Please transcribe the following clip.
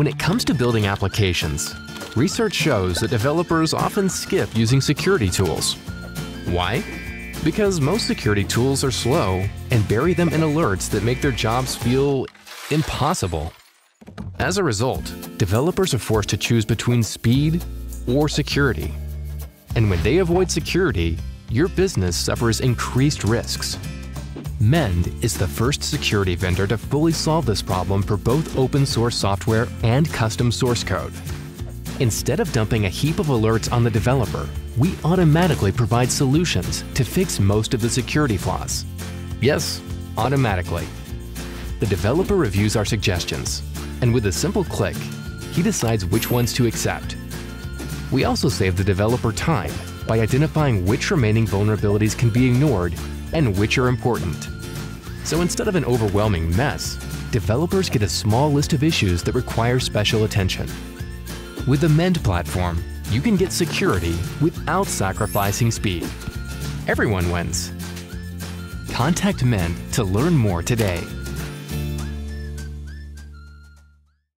When it comes to building applications, research shows that developers often skip using security tools. Why? Because most security tools are slow and bury them in alerts that make their jobs feel impossible. As a result, developers are forced to choose between speed or security. And when they avoid security, your business suffers increased risks. Mend is the first security vendor to fully solve this problem for both open source software and custom source code. Instead of dumping a heap of alerts on the developer, we automatically provide solutions to fix most of the security flaws. Yes, automatically. The developer reviews our suggestions, and with a simple click, he decides which ones to accept. We also save the developer time by identifying which remaining vulnerabilities can be ignored and which are important. So instead of an overwhelming mess, developers get a small list of issues that require special attention. With the Mend platform, you can get security without sacrificing speed. Everyone wins. Contact Mend to learn more today.